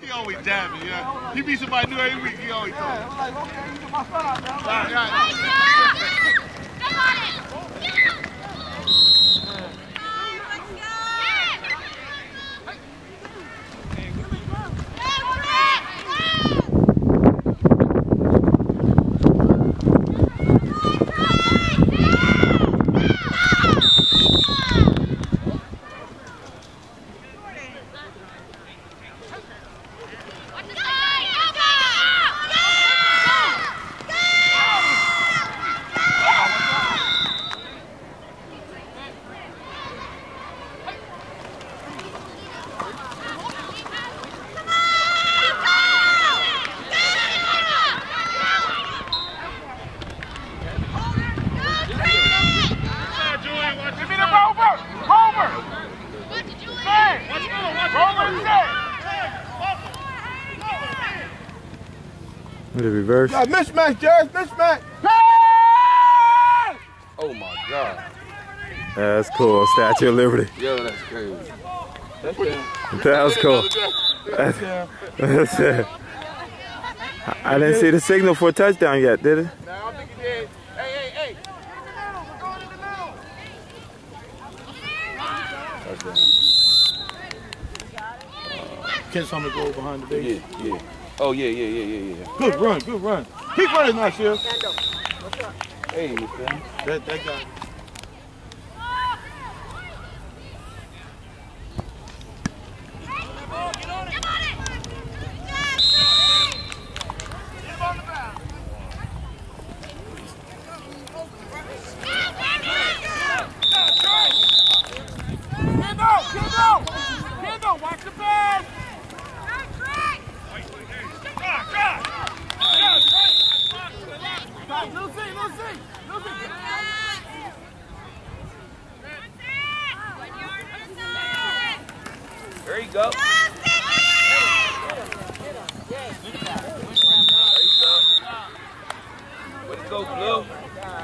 He always jabbing, yeah. He beat somebody new every week. He always talking. I'm like, okay, you get my son out there. I'm Right, like, right. With a reverse. Got mismatch, Jerry. Mismatch. Oh my god. That's cool. Statue of Liberty. Yo, that's crazy. That was cool. That's, that's it. I- I didn't see the signal for a touchdown yet, did it? No, I don't think he did. Hey, hey, hey. Catch on the goal behind the base. Yeah, yeah. Oh yeah, yeah, yeah, yeah, yeah. Good run, good run. Keep running, Nasir. Hey, Mr. That, that guy. Kendo, Kendo! Kendo, watch the bag! Lucy, Lucy, Lucy! There you go. Way to go, Blue. Good job, E. Watch forward, right, right! Kendo, you stay right where you are. No, no, no,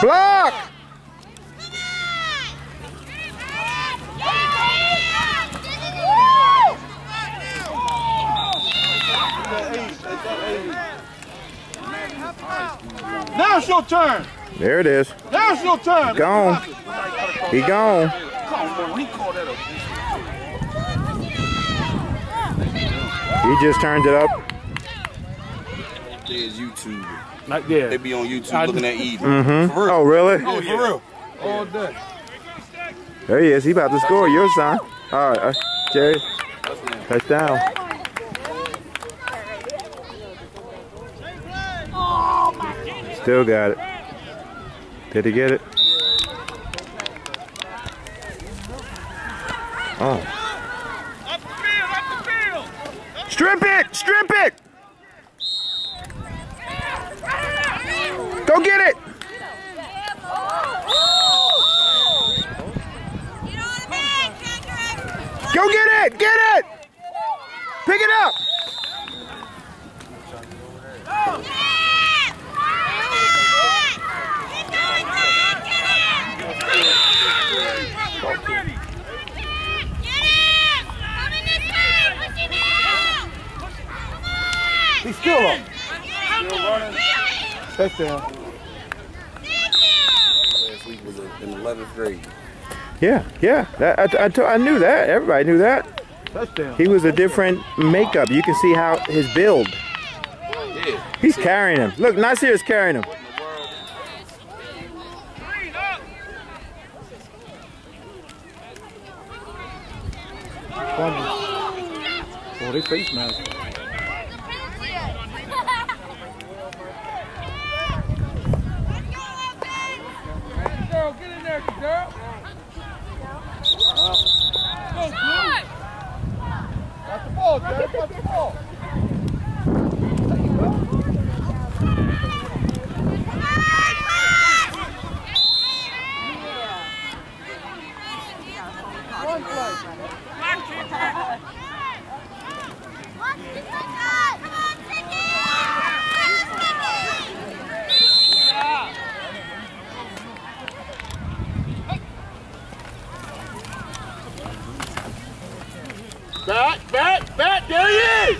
Block! Now it's your turn. There it is. Now it's your turn. Gone. He gone. He just turned it up. There's YouTube. Not there. They be on YouTube I- looking at Eden. Mm-hmm. For real. Oh, really? Oh, for real. All day. There he is. He about to score. Your son. All right, uh, Jerry. Touchdown. Still got it. Did he get it? Oh. Up the field, up the field. Strip it! Strip it! Go get it! Go get it! Get it! Pick it up! He's still up. Touchdown. Last week was in 11th grade. Yeah, yeah. That, I, I, I knew that. Everybody knew that. Touchdown. He was a different makeup. You can see how his build. He's carrying him. Look, Nasir is carrying him. Oh, they face mask. Girl, get in there, girl. Go, Blue. Watch the ball, Derek. Watch the ball. One play. Back, back, back. There he is.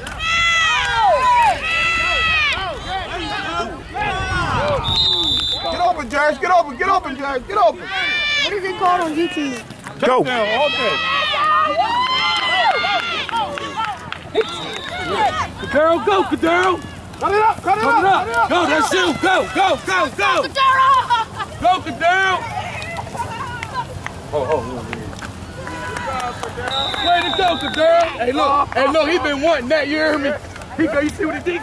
Get open, Get open. Get open, Jairus. Get open. What is it called on YouTube? Go. Down all day. Cadero, go, Cadero! Cut it up. Cut it Cut it up. up! Go, that's you! Go, go, go, go! Go, Cadero! Oh, oh, oh, Way to go, Cadero! Hey, look. Hey, look. He been wanting that. You hear me? He go. You see what he did?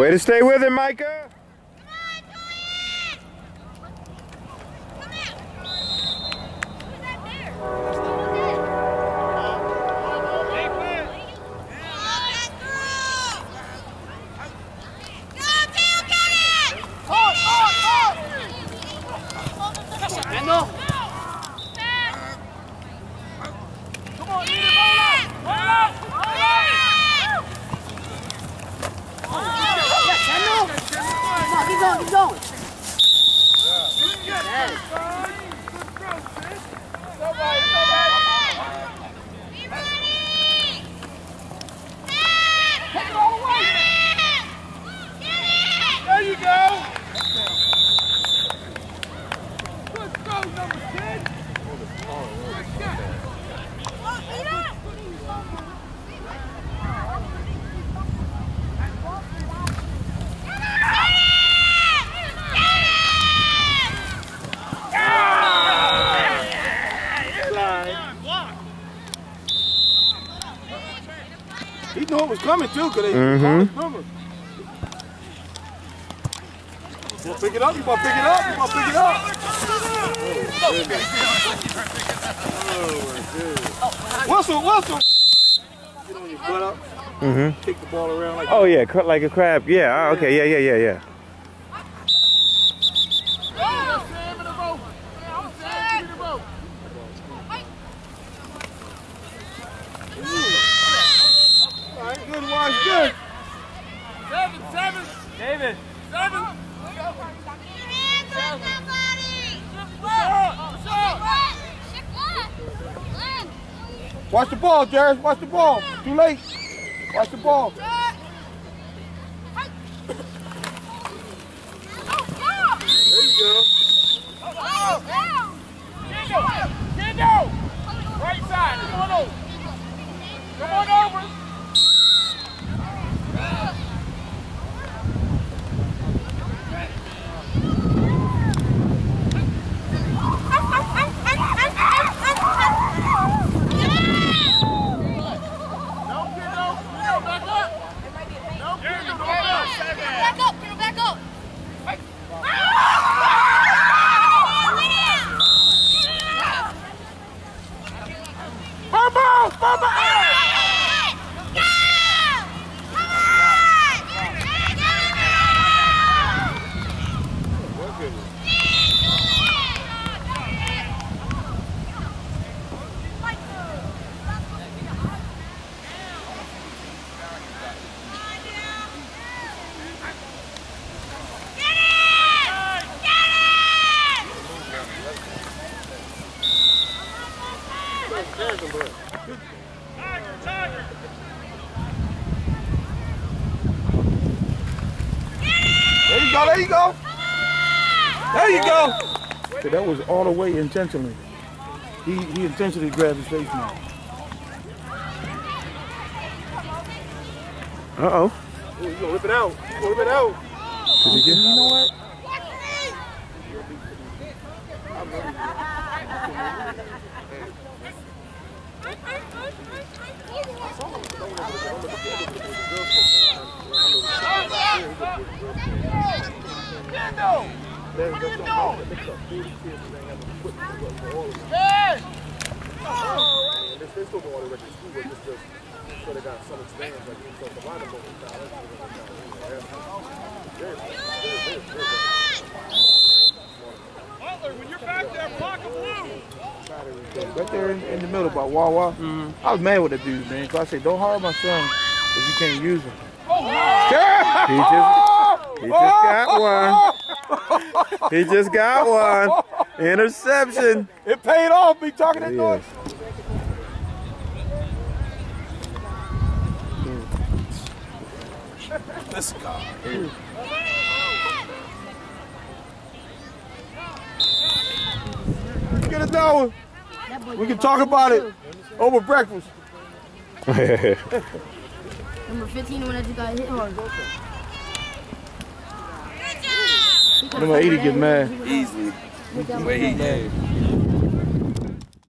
Way to stay with it, Micah. Keep going, keep going. There you go. Good throw, number 10. He knew it was coming too, because they Mhm. remember. You pick it up, you gonna pick it up, you gonna pick it up. Whistle, whistle. Get on your butt up, Mm-hmm. kick the ball around like Oh yeah, like a crab. Yeah. ah, Okay. Yeah. Yeah. Yeah. Yeah. All right, good watch, good. Seven, seven! David! Seven! Watch the ball, Jairus. Watch the ball. Too late. Watch the ball. There you go. Vamos! Ah! So that was all the way intentionally. He he intentionally grabbed his face now. Uh-oh. You gonna rip it out. You gonna rip it out. Did he get? You know what? Kendo! What are you doing? Hey! Butler, when you're back there, block a blue. Right there in, in the middle by Wawa. Mm-hmm. I was mad with the dude, man. Cause I said, don't hire my son if you can't use him. Oh, he just, he just got one. He just got one. Interception. It paid off. Be talking that Yeah. noise. This guy. Get it down. We can talk about it over breakfast. Number 15 when I just got hit hard. Number 80 get mad. Easily. Way he gave.